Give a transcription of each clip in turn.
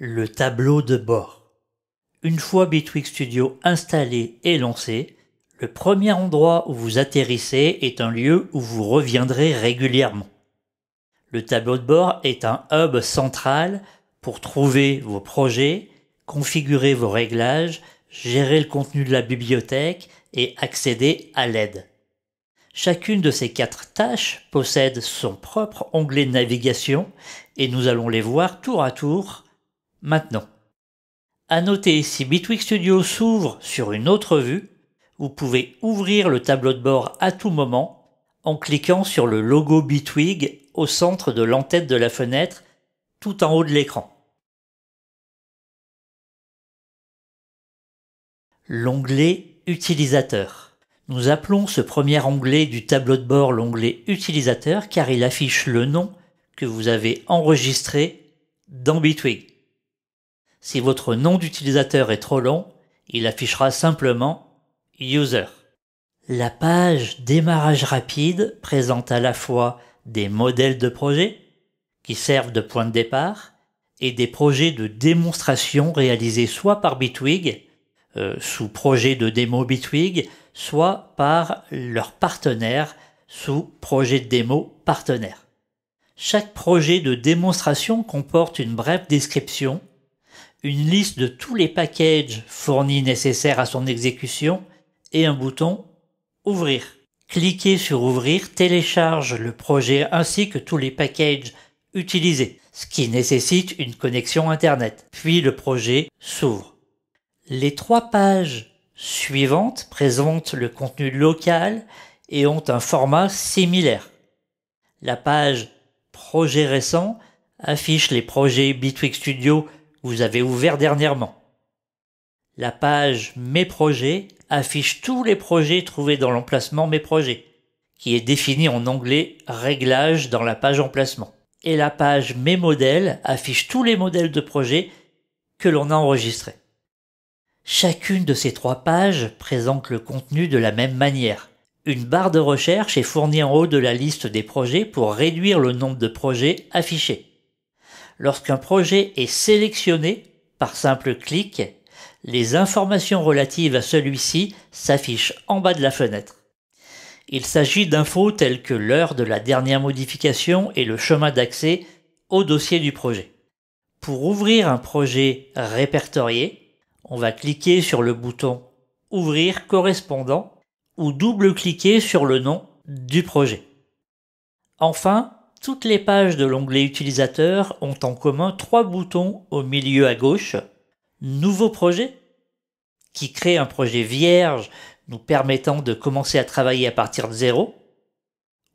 Le tableau de bord. Une fois Bitwig Studio installé et lancé, le premier endroit où vous atterrissez est un lieu où vous reviendrez régulièrement. Le tableau de bord est un hub central pour trouver vos projets, configurer vos réglages, gérer le contenu de la bibliothèque et accéder à l'aide. Chacune de ces quatre tâches possède son propre onglet de navigation et nous allons les voir tour à tour maintenant. À noter, si Bitwig Studio s'ouvre sur une autre vue, vous pouvez ouvrir le tableau de bord à tout moment en cliquant sur le logo Bitwig au centre de l'entête de la fenêtre tout en haut de l'écran. L'onglet Utilisateur. Nous appelons ce premier onglet du tableau de bord l'onglet Utilisateur car il affiche le nom que vous avez enregistré dans Bitwig. Si votre nom d'utilisateur est trop long, il affichera simplement User. La page Démarrage rapide présente à la fois des modèles de projets qui servent de point de départ et des projets de démonstration réalisés soit par Bitwig, euh, sous projet de démo Bitwig, soit par leurs partenaires sous projet de démo partenaire. Chaque projet de démonstration comporte une brève description, une liste de tous les packages fournis nécessaires à son exécution et un bouton Ouvrir. Cliquez sur Ouvrir télécharge le projet ainsi que tous les packages utilisés, ce qui nécessite une connexion Internet. Puis le projet s'ouvre. Les trois pages suivantes présentent le contenu local et ont un format similaire. La page Projet récent affiche les projets Bitwig Studio vous avez ouverts dernièrement. La page Mes projets affiche tous les projets trouvés dans l'emplacement Mes projets, qui est défini en onglet Réglages dans la page Emplacement. Et la page Mes modèles affiche tous les modèles de projets que l'on a enregistrés. Chacune de ces trois pages présente le contenu de la même manière. Une barre de recherche est fournie en haut de la liste des projets pour réduire le nombre de projets affichés. Lorsqu'un projet est sélectionné par simple clic, les informations relatives à celui-ci s'affichent en bas de la fenêtre. Il s'agit d'infos telles que l'heure de la dernière modification et le chemin d'accès au dossier du projet. Pour ouvrir un projet répertorié, on va cliquer sur le bouton Ouvrir correspondant ou double-cliquer sur le nom du projet. Enfin, toutes les pages de l'onglet Utilisateur ont en commun trois boutons au milieu à gauche. Nouveau projet, qui crée un projet vierge nous permettant de commencer à travailler à partir de zéro.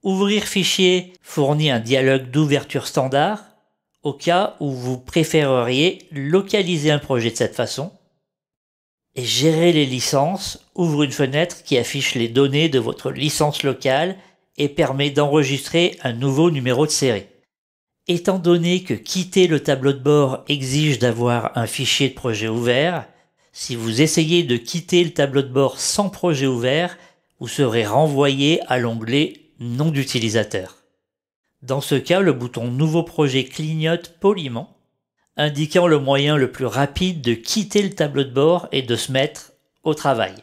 Ouvrir fichier fournit un dialogue d'ouverture standard au cas où vous préféreriez localiser un projet de cette façon et gérer les licences ouvre une fenêtre qui affiche les données de votre licence locale et permet d'enregistrer un nouveau numéro de série. Étant donné que quitter le tableau de bord exige d'avoir un fichier de projet ouvert, si vous essayez de quitter le tableau de bord sans projet ouvert, vous serez renvoyé à l'onglet Nom d'utilisateur. Dans ce cas, le bouton Nouveau projet clignote poliment indiquant le moyen le plus rapide de quitter le tableau de bord et de se mettre au travail.